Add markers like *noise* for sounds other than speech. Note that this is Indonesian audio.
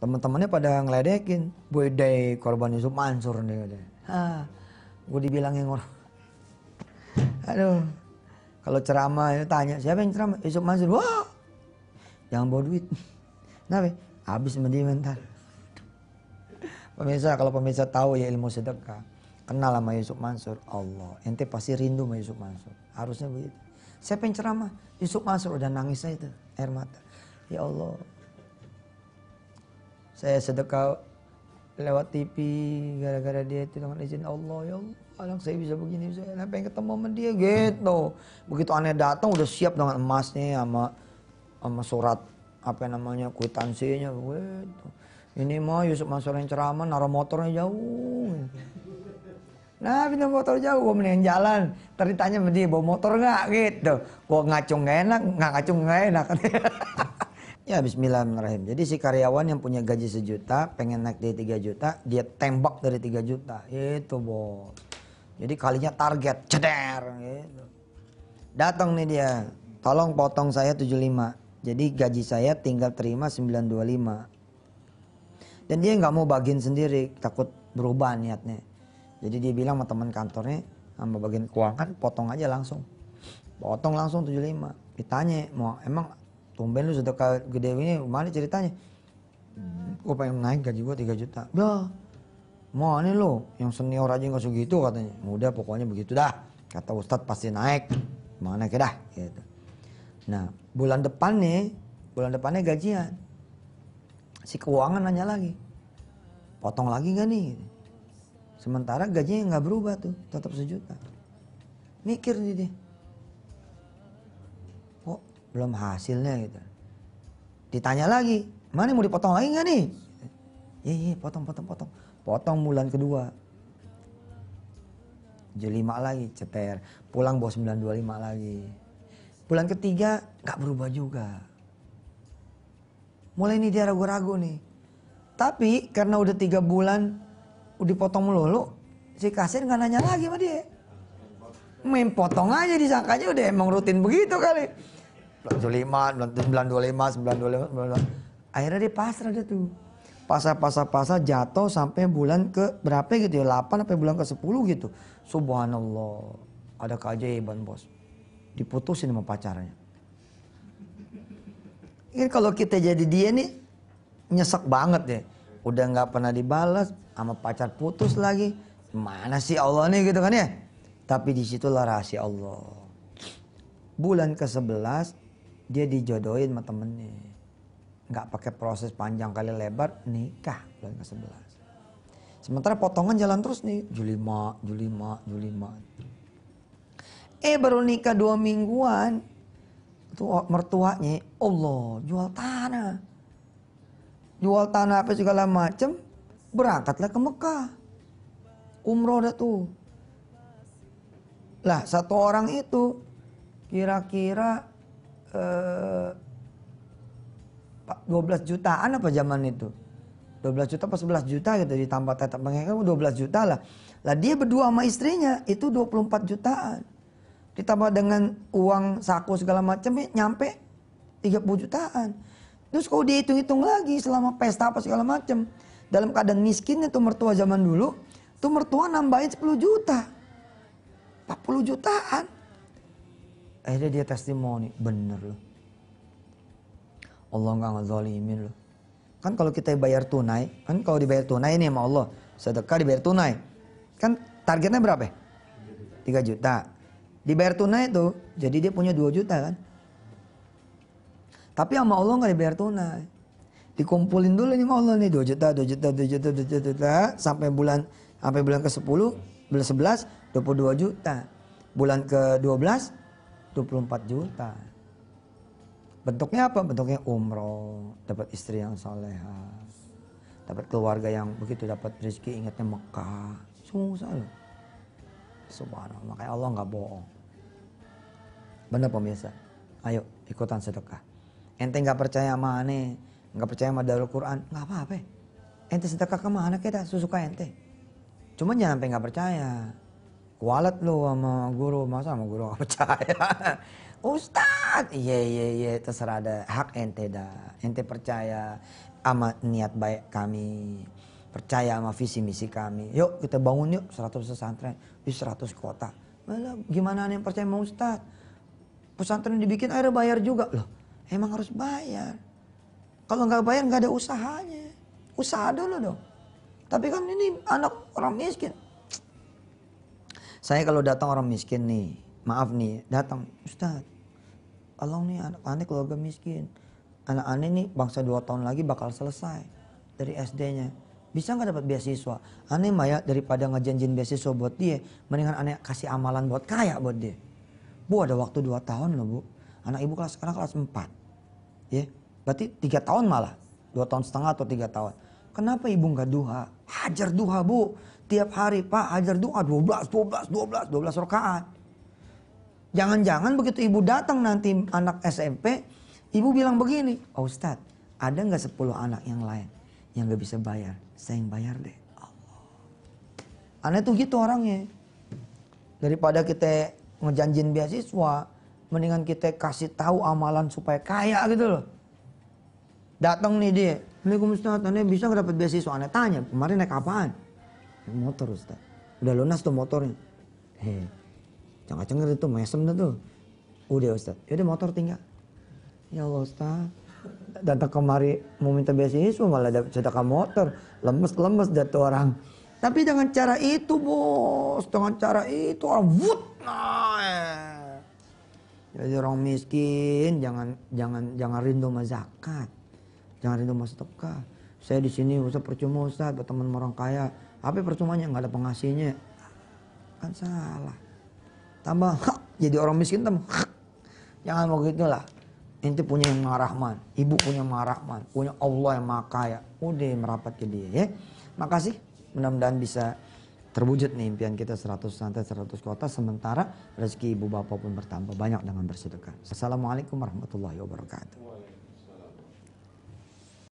Teman-temannya pada ngeledekin. Boydai korban Yusuf Mansur nih. katanya. Hah, gue dibilangin orang. Aduh, kalau ceramah itu tanya siapa yang ceramah? Yusuf Mansur. Wah, jangan bawa duit. Kenapa? Habis sama dia mental. Pemirsa, kalau pemirsa tahu ya ilmu sedekah, kenal sama Yusuf Mansur, Allah, ente pasti rindu sama Yusuf Mansur. Harusnya begitu. Siapa yang ceramah? Yusuf Mansur udah nangis aja itu, air mata. Ya Allah, saya sedekah lewat TV gara-gara dia itu dengan izin Allah ya Allah saya bisa begini saya pengen ketemu sama dia gitu begitu aneh datang udah siap dengan emasnya sama sama surat apa namanya kwitansinya gitu ini mah Yusuf Mansur yang ceramah naruh motornya jauh Nah pindah motor jauh, gue mendingan jalan. Tadi tanya sama dia, bawa motor nggak gitu. Gue ngacung nggak enak, nggak ngacung nggak enak. *laughs* ya Bismillahirrahmanirrahim. Jadi si karyawan yang punya gaji sejuta, pengen naik dari 3 juta, dia tembak dari 3 juta. Itu bos. Jadi kalinya target, ceder gitu. Datang nih dia, tolong potong saya 75. Jadi gaji saya tinggal terima 925. Dan dia nggak mau bagiin sendiri, takut berubah niatnya. Jadi dia bilang sama teman kantornya, sama bagian keuangan, potong aja langsung. Potong langsung 75. Ditanya, mau emang tumben lu sudah gede ini, mana ceritanya? Gue pengen naik gaji gue 3 juta. Dah, mau ini lo, yang senior aja nggak segitu katanya. Udah pokoknya begitu dah. Kata Ustadz pasti naik. Mana dah. Gitu. Nah, bulan depan nih, bulan depannya gajian. Si keuangan nanya lagi, potong lagi gak nih? Sementara gajinya nggak berubah tuh, tetap sejuta. Mikir nih dia. Belum hasilnya gitu. Ditanya lagi, mana mau dipotong lagi nggak nih? Iya, iya, potong, potong, potong. Potong bulan kedua. 75 lagi, ceter. Pulang bawa 925 lagi. Bulan ketiga nggak berubah juga. Mulai ini dia ragu-ragu nih. Tapi karena udah tiga bulan udah dipotong melulu, si kasir nggak nanya lagi sama dia. Main potong aja disangkanya udah emang rutin begitu kali. 95, 925, 925, 925. Akhirnya dia pasrah dia tuh. Pasar-pasar-pasar jatuh sampai bulan ke berapa gitu ya? 8 sampai bulan ke 10 gitu. Subhanallah. Ada keajaiban bos. Diputusin sama pacarnya. Ini kalau kita jadi dia nih nyesek banget ya. Udah nggak pernah dibalas, sama pacar putus lagi. Mana sih Allah nih gitu kan ya? Tapi di situlah rahasia Allah. Bulan ke-11 dia dijodohin sama temennya. Nggak pakai proses panjang kali lebar, nikah bulan ke-11. Sementara potongan jalan terus nih, Julima, Julima, Julima. Eh baru nikah dua mingguan, tuh mertuanya, Allah jual tanah. Jual tanah apa segala macem, berangkatlah ke Mekah. Umroh dah tuh. Lah satu orang itu kira-kira eh, 12 jutaan apa zaman itu? 12 juta apa 11 juta gitu ditambah tetap mengengkel 12 juta lah. Lah dia berdua sama istrinya itu 24 jutaan. Ditambah dengan uang saku segala macam ya, nyampe 30 jutaan. Terus kalau dihitung-hitung lagi selama pesta apa segala macam, dalam keadaan miskinnya tuh mertua zaman dulu, tuh mertua nambahin 10 juta. 40 jutaan. Akhirnya dia testimoni, bener loh. Allah nggak ngezalimin loh. Kan kalau kita bayar tunai, kan kalau dibayar tunai ini sama Allah, sedekah dibayar tunai. Kan targetnya berapa? 3 juta. Dibayar tunai itu, jadi dia punya 2 juta kan. Tapi sama Allah nggak dibayar tunai. Dikumpulin dulu nih sama Allah nih 2 juta, 2 juta, 2 juta, 2 juta, 2 juta sampai bulan sampai bulan ke-10, bulan 11 22 juta. Bulan ke-12 24 juta. Bentuknya apa? Bentuknya umroh, dapat istri yang soleha, dapat keluarga yang begitu dapat rezeki ingatnya Mekah. Susah loh. Subhanallah, makanya Allah nggak bohong. Benar pemirsa. Ayo ikutan sedekah. Ente nggak percaya sama aneh, nggak percaya sama Darul Quran, nggak apa-apa. Ente sedekah ke mana kita? Susuka ente. Cuma jangan sampai nggak percaya. Kualat lu sama guru, masa sama guru nggak percaya. *laughs* Ustad, iya iya iya terserah ada hak ente dah. Ente percaya sama niat baik kami. Percaya sama visi misi kami. Yuk kita bangun yuk 100 pesantren di 100 kota. Malah gimana yang percaya sama Ustad? Pesantren dibikin akhirnya bayar juga. Loh emang harus bayar. Kalau nggak bayar nggak ada usahanya. Usaha dulu dong. Tapi kan ini anak orang miskin. Saya kalau datang orang miskin nih, maaf nih, datang, Ustaz, Allah nih anak aneh keluarga miskin. Anak aneh nih bangsa dua tahun lagi bakal selesai dari SD-nya. Bisa nggak dapat beasiswa? Aneh mah ya daripada ngejanjin beasiswa buat dia, mendingan aneh kasih amalan buat kaya buat dia. Bu ada waktu dua tahun loh bu. Anak ibu kelas sekarang kelas 4. Ya, berarti tiga tahun malah. Dua tahun setengah atau tiga tahun. Kenapa ibu nggak duha? Hajar duha bu. Tiap hari pak hajar duha 12, 12, 12, 12 rakaat. Jangan-jangan begitu ibu datang nanti anak SMP, ibu bilang begini, oh Ustadz, ada nggak 10 anak yang lain yang nggak bisa bayar? Saya yang bayar deh. Allah. Aneh tuh gitu orangnya. Daripada kita ngejanjin beasiswa, mendingan kita kasih tahu amalan supaya kaya gitu loh. Datang nih dia, Assalamualaikum Ustaz, aneh bisa nggak dapat beasiswa? Aneh tanya, kemarin naik apaan? Motor Ustaz. Udah lunas tuh motornya. Hei, Jangan cengar itu mesem tuh. Udah Ustaz. Yaudah motor tinggal. Ya Allah Ustaz. Datang kemari mau minta beasiswa malah dapat sedekah motor. Lemes-lemes jatuh orang. Tapi dengan cara itu bos. Dengan cara itu orang wut. Jadi orang miskin jangan jangan jangan rindu sama zakat. Jangan rindu sama sedekah. Saya di sini Ustaz percuma Ustaz buat teman orang kaya. Apa percumanya nggak ada pengasihnya? Kan salah tambah hak, jadi orang miskin tambah hak. Jangan begitu lah. Ente punya yang maha ibu punya maha rahman, punya Allah yang maha kaya. Udah merapat ke dia ya. Makasih. Mudah-mudahan bisa terwujud nih impian kita 100 santai 100 kota sementara rezeki ibu bapak pun bertambah banyak dengan bersedekah. Assalamualaikum warahmatullahi wabarakatuh.